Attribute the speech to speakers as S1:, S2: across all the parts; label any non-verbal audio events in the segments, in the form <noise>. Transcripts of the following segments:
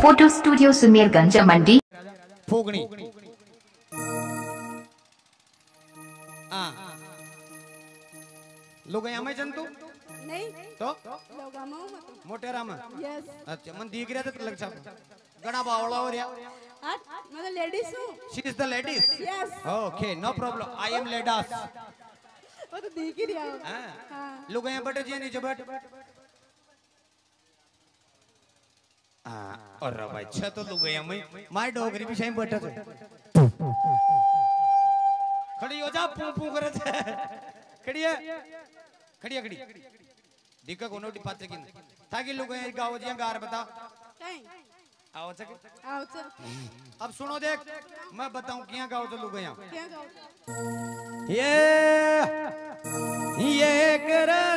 S1: Photo studio Sumerganj Mandi.
S2: फोगणी। लोग यहाँ में जंतु?
S3: नहीं।
S2: तो?
S3: लोग हम मोटे
S2: मोटेरामा
S3: यस
S2: अच्छा मन दिख रहा था तो लग छाप
S3: गणा बावला हो रहा।
S2: मतलब लेडीज़ तो हूँ।
S3: She
S2: is the ladies yes okay no problem I am ladies
S3: वो तो देख
S2: ही
S3: रहा
S2: हाँ। हाँ। लोग यहाँ बट जे नीचे बट और भाई अच्छा छ तो लोग यहाँ में माय डोगरी भी सही बैठा खड़ी हो जा पू पू करे खड़ी है। खड़ी है खड़ी। दिक्कत कोनोटी पात्र की। ताकि लोग गाँव जिया गार बता।
S3: नहीं।
S2: आओ चक
S3: आओ चक
S2: अब सुनो देख मैं बताऊँ क्या गाओ तो लुग यहाँ ये ये करा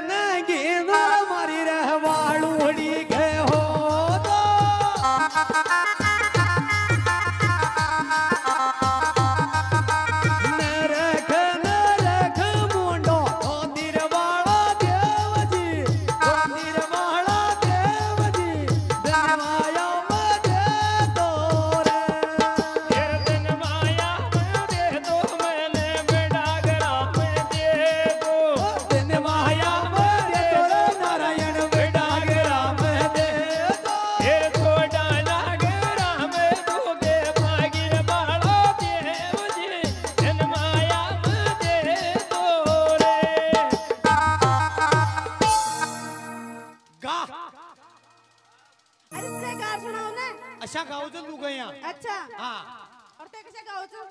S2: अच्छा। हा। ते कशा
S4: गावचो?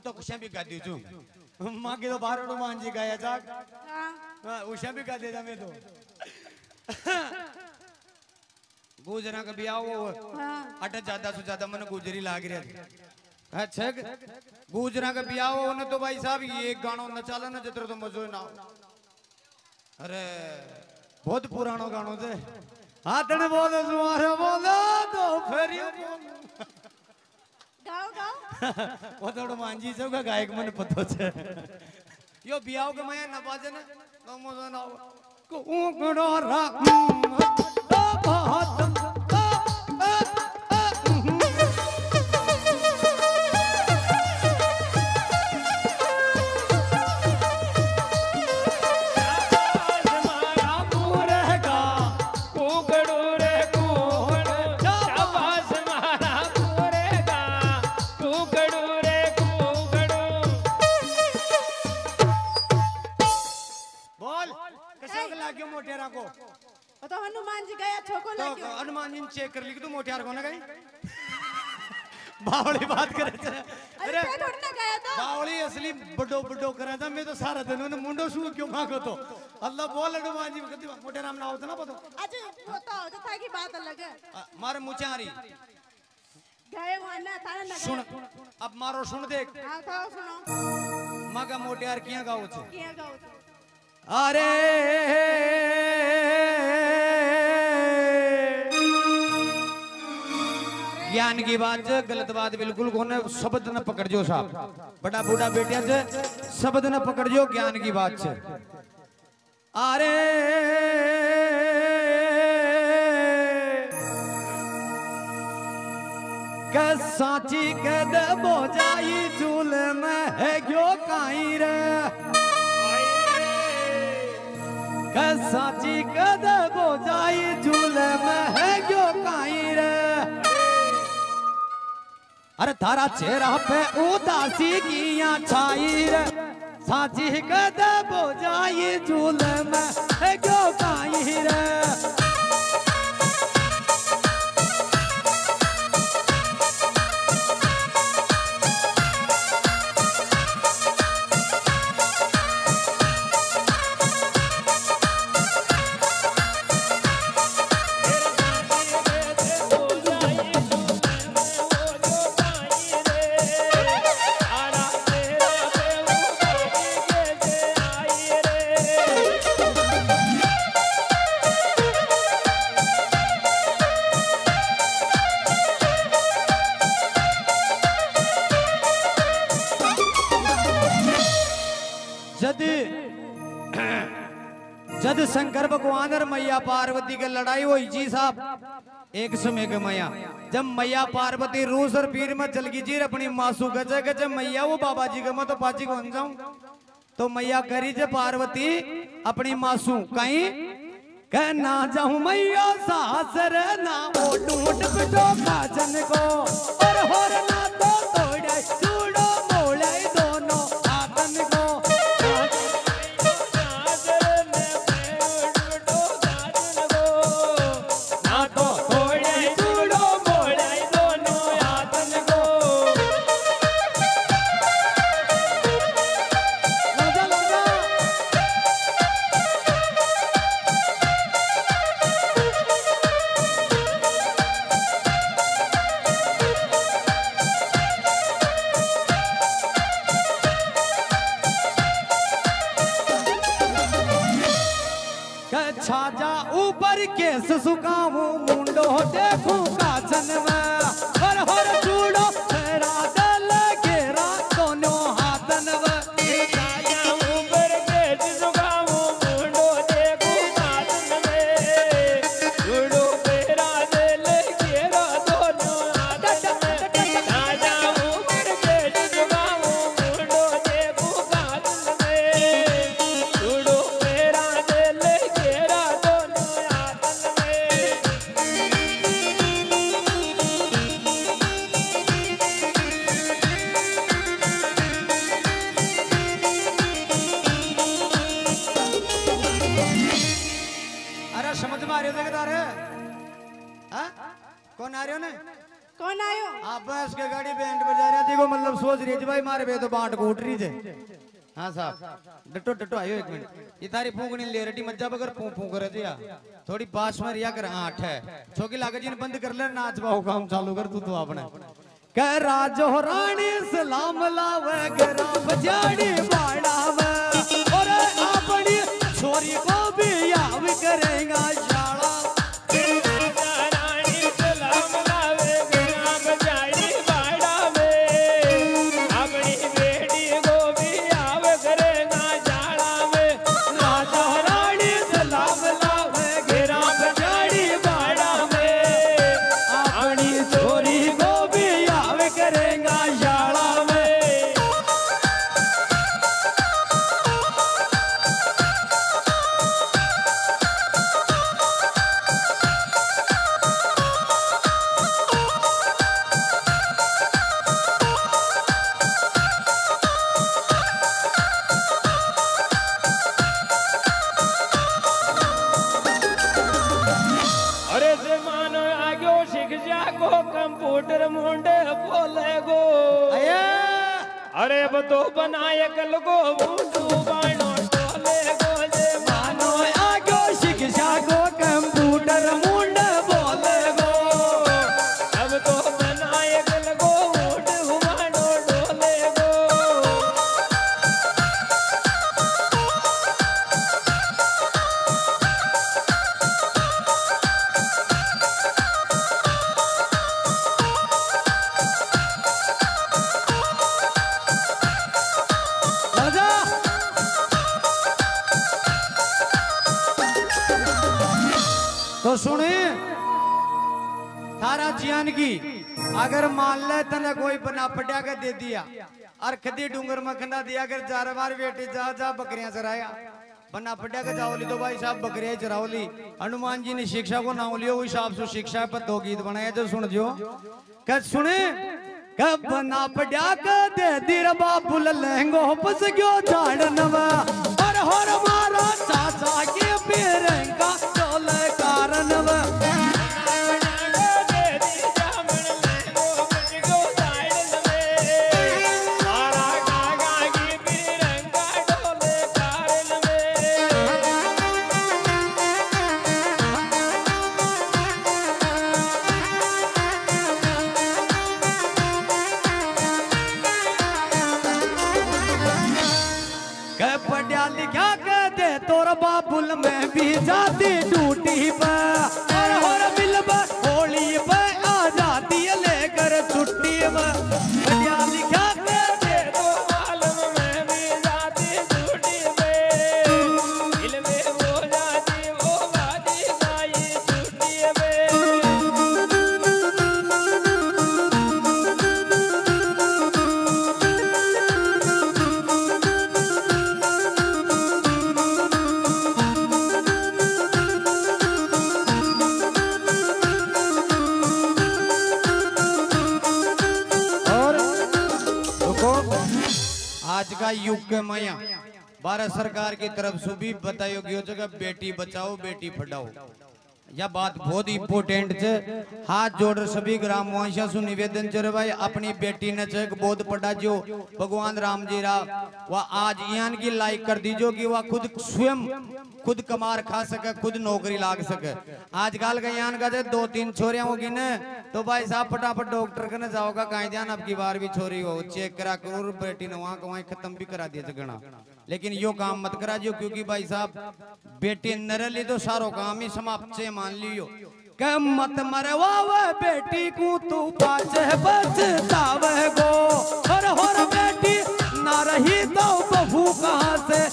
S4: तो कुशा बी गादी जू
S3: मागे तो बारडू
S2: मांजी गाया जा। हाँ। उशा बी गादे जा मैं तो गुजरा का ब्याह हो।
S3: हाँ।
S2: अट ज़्यादा से ज़्यादा मन गुजरी लाग रहा हाँ, अच्छा गुजरा का ब्याह हो न तो भाई साहब ये गाना न चले न जितरो तो मजो ना अरे बहुत पुराना गाना थे। हाथ ने बोलो तुम्हारे बोलो तो फेरी
S3: ગાઓ ગાઓ. <laughs>
S2: ઓ થોડો માંજી છો કે ગાયક મને પતો છે. યો બિયાવ
S4: કે મયા
S2: નવાજે
S4: ને? ગમો જન આવો. કો ઉગડો રાખું તો બહત
S2: बोल। कशा के लाग्यो मोटेरा को?
S3: तो हनुमान जी गया छोको
S2: तो
S3: लाग्यो।
S2: हनुमान जी ने चेक कर ली कि तू मोटियार को ना गई बावली बात करे
S3: अरे ते थोड़ी ना गया तो
S2: बावली असली बड़ो बड़ो करे था। मैं तो सारा दिन उन्हें मुंडो शू क्यों मांगो तो? अल्लाह बोल हनुमान जी कहती मोटे राम ना होता ना पतो?
S3: आज वो तो था की बात अलग है।
S2: मारे मुचारी
S3: गए वहाँ ना थाने ना
S2: सुन अब मारो सुन देख।
S3: हाँ था सुनो।
S2: मागा मोटे किया गाओ छे
S3: किया गाओ છો
S2: अरे। ज्ञान की बात गलत बात बिल्कुल कोने, शब्द न पकड़जो साहब। बड़ा बूढ़ा बेटिया से शब्द न पकड़ जो ज्ञान की बात से अरे। के साची बोजाई झूल साची कद बोजाई झूल में है जो काई रे। अरे थारा चेहरा पे उदासी किया छाई रे। साची कद बोजाई झूल में है जो काई रे। जब शंकर भगवान और मैया पार्वती की लड़ाई हुई जी साहब, एक समय के मैया, जब मैया पार्वती रूस और पीर में चल गई जी, अपनी मासू गजे गजे मैया, वो बाबा जी के मैं तो पाची को जाऊँ तो मैया करी जे पार्वती, अपनी मासू कहीं कह ना जाऊँ, मैया सासर ना वो टूट पिटो काजन को, और होर ना तो तोड़े चूड़ो छाजा ऊपर केस सुखाऊ मुंडो देखू काचन में। रही हो? हाँ? कौन आ रहे हो ने?
S3: कौन आयो
S2: आप बस के गाड़ी बैंड बजा रहे थे को मतलब सोच रही थी भाई मारे बे तो बाट को उठ रही थे हाँ साहब। डटो डटो आयो एक मिनट। ये तारी फूकनी ले रटी मज्जा बगर फूक फूक करे दिया थोड़ी पास में रिया कर आठ है। छोकी लागे जी ने बंद कर ले नाच बाहु काम चालू कर तू तो आपने कह राजो रानी सलाम लावे ग्राम जाड़ी बाड़ावे और अपनी छोरी को भी याद करेगा
S4: కలుగోవును की
S2: अगर मान ले तने कोई बना पटिया के दे दिया, और खदी डूंगर मखना दिया, अगर चार बार बेटी जा जा बकरियाँ चराया। बना पटिया के जाओली तो भाई साहब बकरियाँ चराओली हनुमान जी ने शिक्षा को नाम लियो उस हिसाब से शिक्षा पर दो गीत बनाया जो सुन जो कह सुने, कह बना पटिया के दे दिर बाबुल लहंगो पस गयो झाड़ नवा? हर हर मारा चाचा के बेरंगा चोल कारण लिखा के दे तोर बाबुल में भी जाती टूटी पर युग के माया। भारत सरकार की तरफ़ से भी बतायो बेटी बचाओ बेटी पढ़ाओ। यह बात बहुत इम्पोर्टेंट है। हाथ जोड़ सभी ग्राम ग्रामवासियों से निवेदन चल भाई अपनी बेटी ने चेक बहुत पढ़ा जो भगवान राम जी रा वह आज यान की लाइक कर दीजो कि वह खुद स्वयं खुद कमार खा सके खुद नौकरी लाग सके। आजकल का यान का दो तीन छोरिया होगी न तो भाई साहब फटाफट डॉक्टर कने जाओगा कहीं ध्यान अब की बार भी छोरी हो चेक करा करो बेटी ने वहाँ वहीं खत्म भी करा दिया जगना लेकिन यो काम मत करा जो क्योंकि भाई साहब, बेटी नरली तो सारो काम ही समाप्त से मान लियो। के मत मरवा वे बेटी को तू पाचे बचतावे गो। हर हर बेटी ना रही तो बहू कहाँ से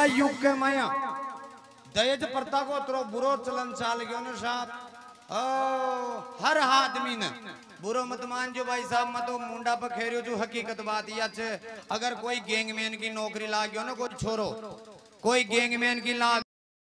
S2: का युग के माया। दहेज प्रथा को तो बुरो चलन चाल गयो ना साहब। हर आदमी ने। बुरो मत मान जो भाई साहब मत मुंडा पर खेरियो जो हकीकत बात या छे अगर कोई गैंगमैन की नौकरी लाग गयो ना, कोई छोरो, कोई गैंगमैन की लाग